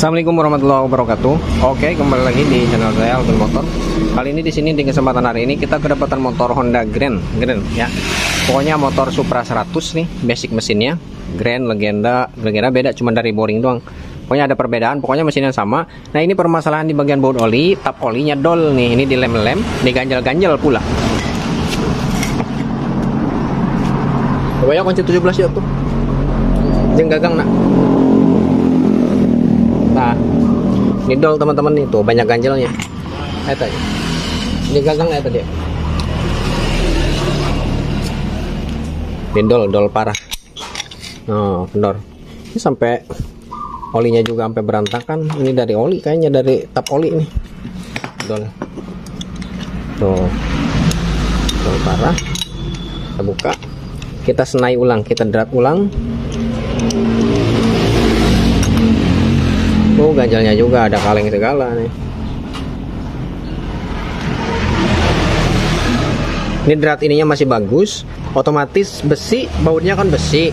Assalamualaikum warahmatullahi wabarakatuh. Oke, kembali lagi di channel saya Alvin Motor. Kali ini di sini di kesempatan hari ini kita kedapatan motor Honda Grand, Grand ya. Pokoknya motor Supra 100 nih, basic mesinnya. Grand legenda, legenda beda cuma dari boring doang. Pokoknya ada perbedaan, pokoknya mesinnya sama. Nah, ini permasalahan di bagian baut oli, tap olinya dol nih. Ini dilem-lem, diganjel-ganjel pula. Coba ya kunci 17 ya tuh. Jeng gagang nak. Nah, ini dol teman-teman nih tuh banyak ganjelnya. Tadi. Ini gagang ya tadi. Ini dol, parah. Oh, kendor. Ini sampai olinya juga sampai berantakan. Ini dari oli kayaknya dari tap oli nih. Dol. Tuh. Dol parah. Kita buka. Kita senai ulang, kita drat ulang. Oh ganjalnya juga ada kaleng segala nih. Ini drat ininya masih bagus, otomatis besi, bautnya kan besi.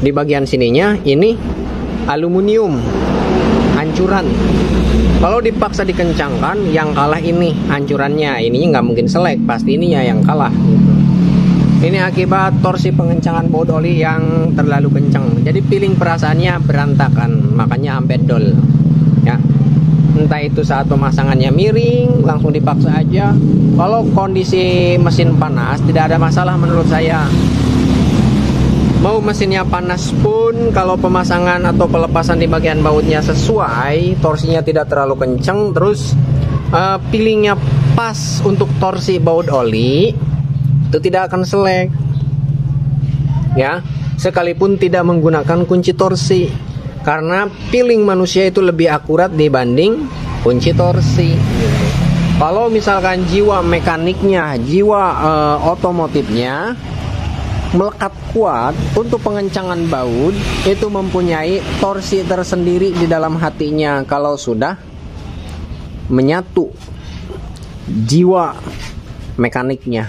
Di bagian sininya ini aluminium, hancuran. Kalau dipaksa dikencangkan, yang kalah ini hancurannya. Ininya nggak mungkin selek, pasti ini ya yang kalah. Ini akibat torsi pengencangan baut oli yang terlalu kencang. Jadi feeling perasaannya berantakan, makanya sampai dol. Ya. Entah itu saat pemasangannya miring, langsung dipaksa aja. Kalau kondisi mesin panas tidak ada masalah menurut saya. Mau mesinnya panas pun kalau pemasangan atau pelepasan di bagian bautnya sesuai, torsinya tidak terlalu kencang, terus uh, feelingnya pas untuk torsi baut oli, itu tidak akan selek ya sekalipun tidak menggunakan kunci torsi karena feeling manusia itu lebih akurat dibanding kunci torsi. Kalau misalkan jiwa mekaniknya jiwa uh, otomotifnya melekat kuat untuk pengencangan baut itu mempunyai torsi tersendiri di dalam hatinya. Kalau sudah menyatu jiwa mekaniknya.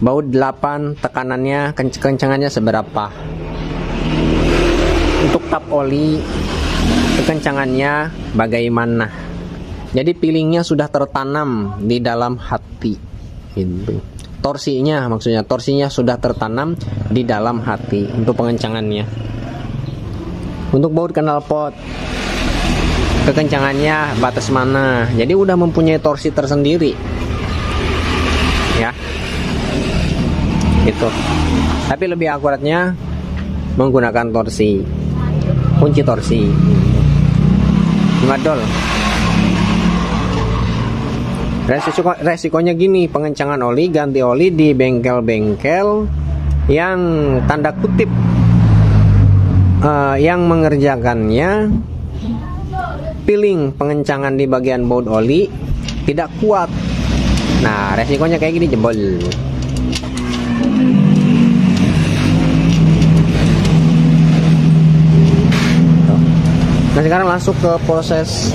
Baut 8 tekanannya kencangannya seberapa untuk tap oli. Kekencangannya bagaimana? Jadi feelingnya sudah tertanam di dalam hati. Itu torsinya maksudnya torsinya sudah tertanam di dalam hati untuk pengencangannya. Untuk baut knalpot kekencangannya batas mana? Jadi udah mempunyai torsi tersendiri. Ya. Itu tapi lebih akuratnya menggunakan torsi kunci torsi. Dol resiko resikonya gini pengencangan oli ganti oli di bengkel-bengkel yang tanda kutip uh, yang mengerjakannya peeling pengencangan di bagian baut oli tidak kuat. Nah resikonya kayak gini jebol Nah sekarang langsung ke proses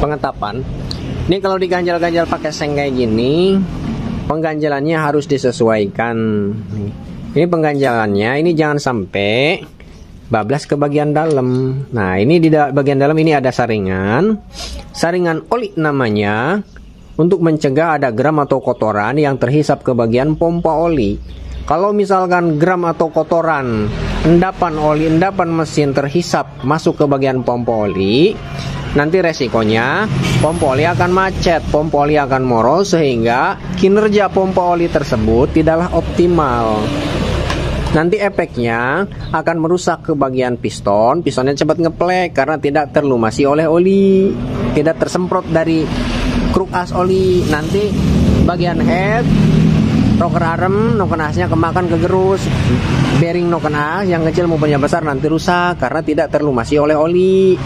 pengetapan. Ini kalau diganjal-ganjal pakai seng kayak gini, pengganjalannya harus disesuaikan. Ini pengganjalannya, ini jangan sampai bablas ke bagian dalam. Nah ini di bagian dalam ini ada saringan, saringan oli namanya untuk mencegah ada gram atau kotoran yang terhisap ke bagian pompa oli. Kalau misalkan gram atau kotoran endapan oli, endapan mesin terhisap masuk ke bagian pompa oli, nanti resikonya pompa oli akan macet, pompa oli akan moro sehingga kinerja pompa oli tersebut tidaklah optimal. Nanti efeknya akan merusak ke bagian piston, pistonnya cepat ngeplek karena tidak terlumasi oleh oli, tidak tersemprot dari kruk as oli. Nanti bagian head rocker arem noken asnya kemakan kegerus bearing noken as yang kecil maupun yang besar nanti rusak karena tidak terlumasi oleh oli.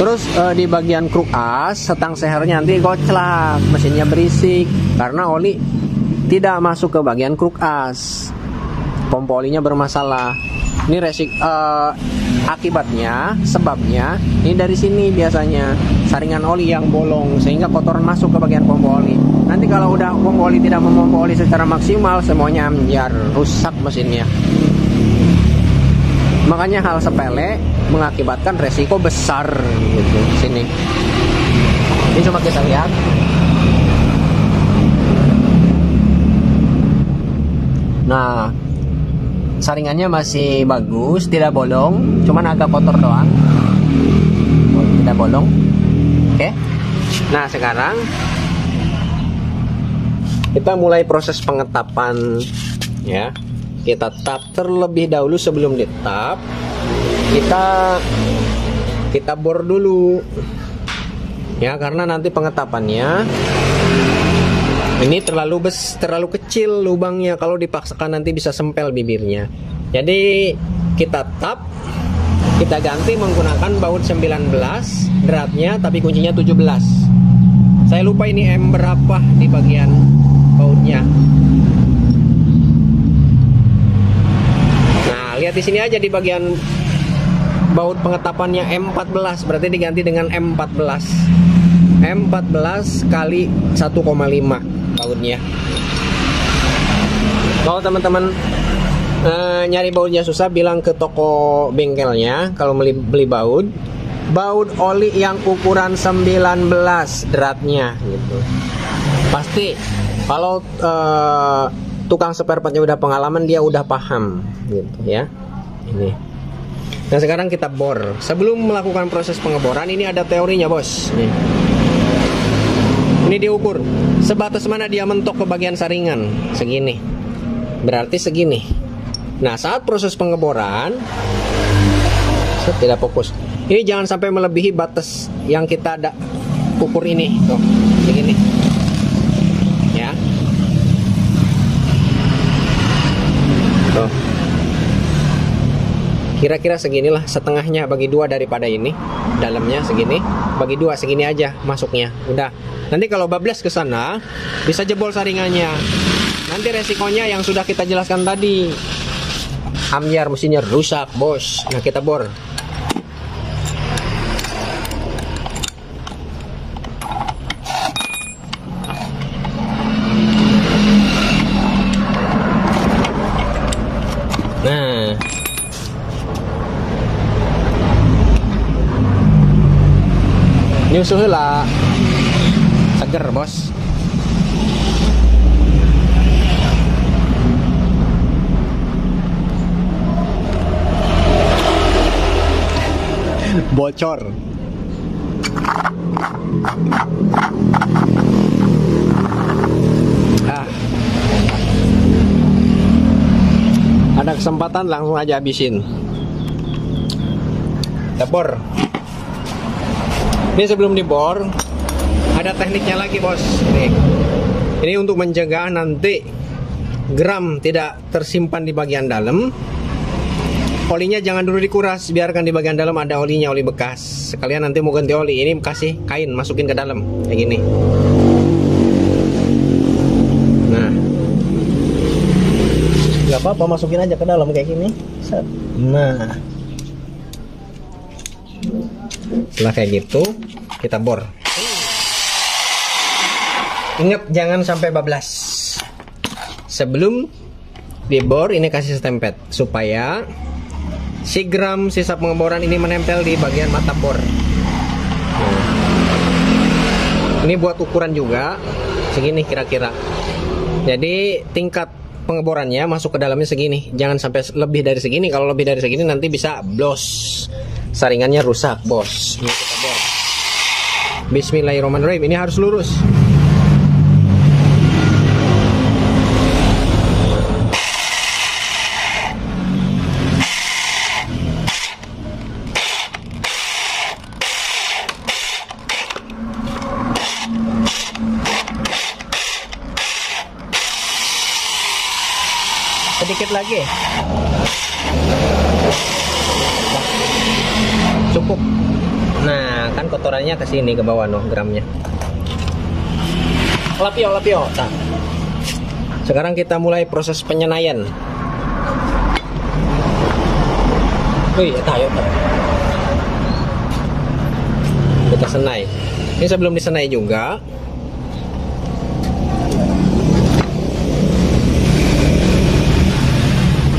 Terus e, di bagian kruk as setang sehernya nanti goclak mesinnya berisik karena oli tidak masuk ke bagian kruk as. Pompa olinya bermasalah. Ini resik uh, akibatnya sebabnya ini dari sini biasanya. Saringan oli yang bolong sehingga kotoran masuk ke bagian pompa oli. Nanti kalau udah pompa oli tidak memompa oli secara maksimal semuanya ambiar rusak mesinnya. Makanya hal sepele mengakibatkan resiko besar gitu sini. Ini coba kita lihat. Nah saringannya masih bagus tidak bolong cuman agak kotor doang. Oh, tidak bolong. Oke. Nah sekarang kita mulai proses pengetapan ya. Kita tap terlebih dahulu sebelum ditap. Kita kita bor dulu. Ya karena nanti pengetapannya ini terlalu bes terlalu kecil lubangnya. Kalau dipaksakan nanti bisa sempel bibirnya. Jadi kita tap kita ganti menggunakan baut 19 dratnya tapi kuncinya 17 saya lupa ini M berapa di bagian bautnya. Nah lihat di sini aja di bagian baut pengetapannya M14 berarti diganti dengan M14 M14 kali 1,5 bautnya kalau teman-teman e, nyari bautnya susah bilang ke toko bengkelnya kalau beli, beli baut baut oli yang ukuran 19 dratnya gitu pasti kalau e, tukang spare partnya udah pengalaman dia udah paham gitu ya ini Nah sekarang kita bor. Sebelum melakukan proses pengeboran ini ada teorinya bos. Nih. Ini diukur sebatas mana dia mentok ke bagian saringan segini. Berarti segini. Nah saat proses pengeboran saya tidak fokus. Ini jangan sampai melebihi batas yang kita ada ukur ini. Tuh segini. Ya. Tuh kira-kira seginilah setengahnya bagi dua daripada ini. Dalamnya segini bagi dua segini aja masuknya. Udah. Nanti kalau bablas ke sana bisa jebol saringannya. Nanti resikonya yang sudah kita jelaskan tadi. Amyar mesinnya rusak bos. Nah kita bor nyusuh lah. Seger bos. Bocor. Ah. Ada kesempatan langsung aja habisin. Dapur ini sebelum dibor ada tekniknya lagi bos. Ini. Ini untuk mencegah nanti gram tidak tersimpan di bagian dalam. Olinya jangan dulu dikuras biarkan di bagian dalam ada olinya oli bekas. Sekalian nanti mau ganti oli ini kasih kain masukin ke dalam kayak gini. Nah. Nggak apa-apa masukin aja ke dalam kayak gini. Nah setelah kayak gitu kita bor. Ingat jangan sampai bablas. Sebelum dibor ini kasih stempet supaya si gram sisa pengeboran ini menempel di bagian mata bor. Ini buat ukuran juga. Segini kira-kira. Jadi tingkat pengeborannya masuk ke dalamnya segini. Jangan sampai lebih dari segini. Kalau lebih dari segini nanti bisa blos saringannya rusak bos. Ini kita bor Bismillahirrahmanirrahim. Ini harus lurus. Sedikit lagi cukup nah kan kotorannya ke sini ke bawah noh gramnya lapio lapio nah. sekarang kita mulai proses penyenaian Wih, tayo, tayo. Kita senai. Ini sebelum disenai juga,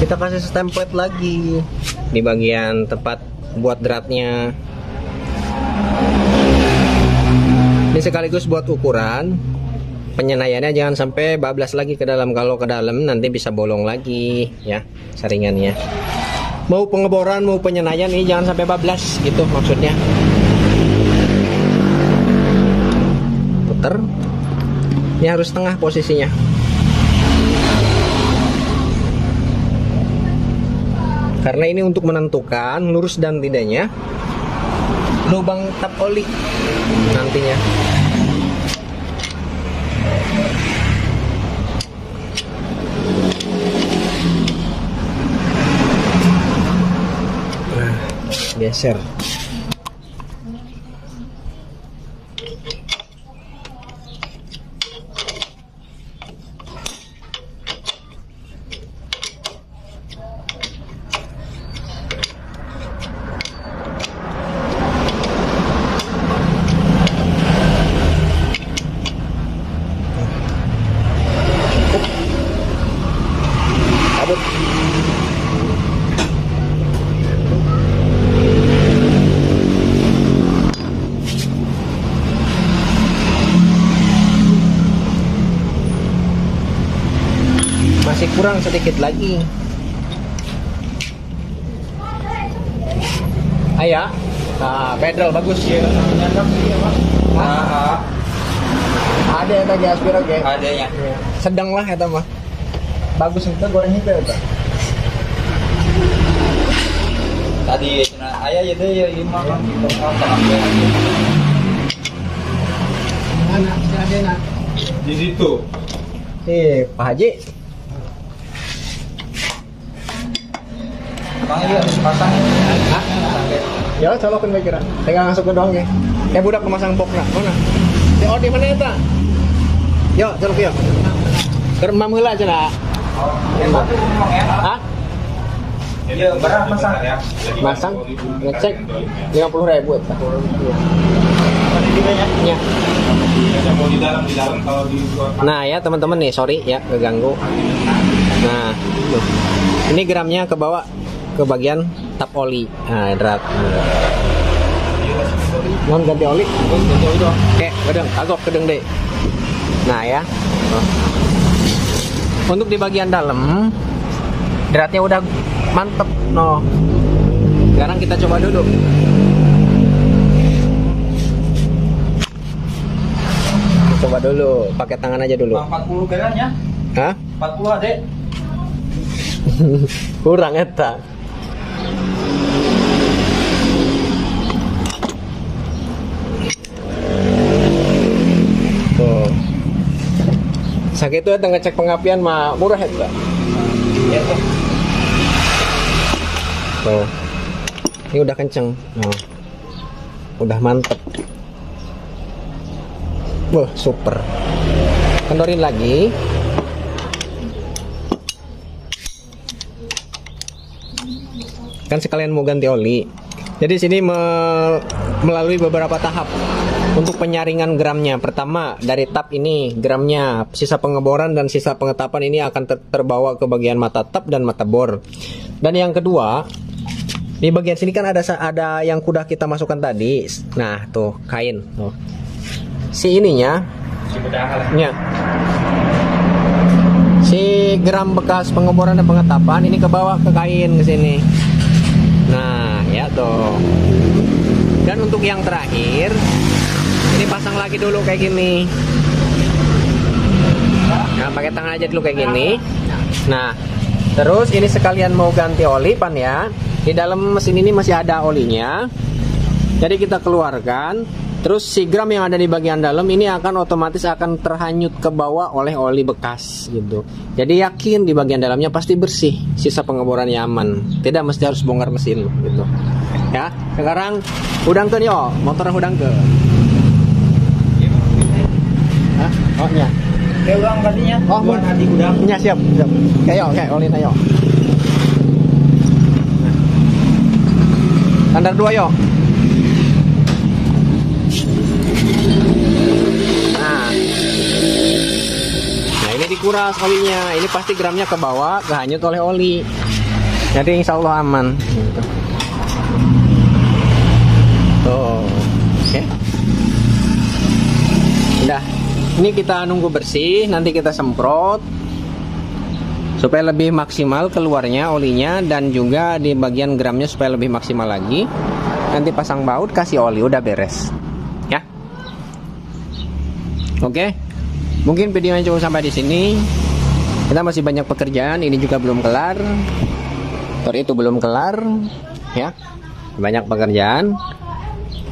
kita kasih template lagi di bagian tempat buat dratnya. Ini sekaligus buat ukuran. Penyenaiannya jangan sampai bablas lagi ke dalam. Kalau ke dalam nanti bisa bolong lagi ya saringannya. Mau pengeboran mau penyenaian ini jangan sampai bablas gitu maksudnya. Puter. Ini harus tengah posisinya karena ini untuk menentukan lurus dan tidaknya lubang tap oli nantinya. Nah, geser cabut masih kurang sedikit lagi. Ayah nah pedal bagus. Ya Ah, ada yang tadi aspir oke. Ada ya. sedang lah ya mah bagus itu goreng itu ya Tadi ayah ya deh ya lima kan Di situ. eh Pak Haji Bang iya harus pasang. Hah? Ya, colokin kira. Tinggal masuk ke doang ya. Eh budak memasang box nak. Mana? Di oh di mana eta? Yo, colok yo. Keur mam heula cenah. Hah? Iya, berapa pasang ya? Masang ngecek 50 ribu eta. Ya. Nah ya teman-teman nih, sorry ya keganggu. Nah, tuh. ini gramnya ke bawah ke bagian tap oli. Nah, drat. Non ganti oli. Oke, kedeng, agok kedeng deh. Nah ya. Untuk di bagian dalam, dratnya udah mantep, no. Sekarang kita coba dulu. Coba dulu, pakai tangan aja dulu. Bang 40 kayaknya. Hah? 40 adek. kurang eta tuh sakit tuh eta ngecek pengapian mah murah eta Ya tuh. tuh. Ini udah kenceng. Nah. udah mantep. Wah super. Kendorin lagi. Kan sekalian mau ganti oli. Jadi sini me- melalui beberapa tahap untuk penyaringan gramnya. Pertama dari tap ini gramnya, sisa pengeboran dan sisa pengetapan ini akan ter- terbawa ke bagian mata tap dan mata bor. Dan yang kedua di bagian sini kan ada ada yang kudah kita masukkan tadi. Nah tuh kain. Tuh. Si ininya, nya. Si gram bekas pengeboran dan pengetapan ini ke bawah ke kain ke sini. Nah, ya tuh. Dan untuk yang terakhir, ini pasang lagi dulu kayak gini. Nah, pakai tangan aja dulu kayak gini. Nah, terus ini sekalian mau ganti oli pan ya. Di dalam mesin ini masih ada olinya. Jadi kita keluarkan. Terus si gram yang ada di bagian dalam ini akan otomatis akan terhanyut ke bawah oleh oli bekas gitu. Jadi yakin di bagian dalamnya pasti bersih, sisa pengeborannya aman. Tidak mesti harus bongkar mesin gitu. Ya, sekarang udang ke yo, motor udang ke. Hah? Oh nya. Kayak ulang tadinya. Oh, Buat hati udang. Nya siap, siap. Kayak kayak olin ayo. Standar dua yo. Nah. Nah, ini dikuras olinya. Ini pasti gramnya ke bawah, kehanyut oleh oli. Jadi insya Allah aman. Gitu. Ini kita nunggu bersih, nanti kita semprot supaya lebih maksimal keluarnya olinya dan juga di bagian gramnya supaya lebih maksimal lagi. Nanti pasang baut, kasih oli, udah beres. Ya. Oke. Mungkin videonya cukup sampai di sini. Kita masih banyak pekerjaan, ini juga belum kelar. Motor itu belum kelar, ya. Banyak pekerjaan.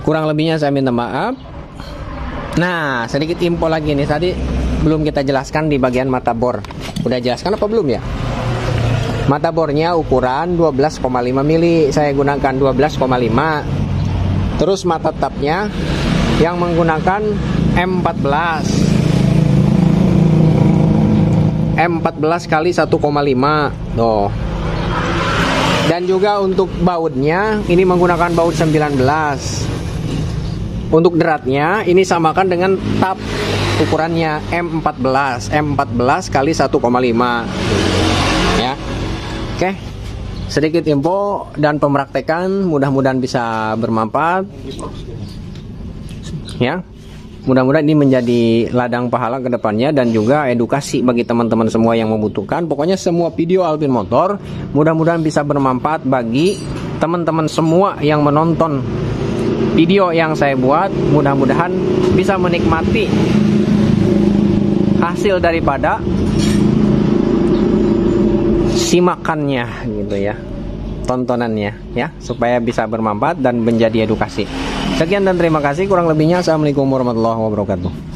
Kurang lebihnya saya minta maaf. Nah, sedikit info lagi nih tadi belum kita jelaskan di bagian mata bor. Udah jelaskan apa belum ya? Mata bornya ukuran 12,5 mili. Saya gunakan 12,5. Terus mata tapnya yang menggunakan M14. M14 kali 1,5. Tuh. Dan juga untuk bautnya ini menggunakan baut 19. Untuk deratnya ini samakan dengan tap ukurannya M14. M14 kali 1,5 ya. Oke. Sedikit info dan pemraktekan mudah-mudahan bisa bermanfaat. Ya. Mudah-mudahan ini menjadi ladang pahala ke depannya dan juga edukasi bagi teman-teman semua yang membutuhkan. Pokoknya semua video Alvin Motor mudah-mudahan bisa bermanfaat bagi teman-teman semua yang menonton video yang saya buat mudah-mudahan bisa menikmati hasil daripada simakannya gitu ya. Tontonannya ya supaya bisa bermanfaat dan menjadi edukasi. Sekian dan terima kasih. Kurang lebihnya assalamualaikum warahmatullahi wabarakatuh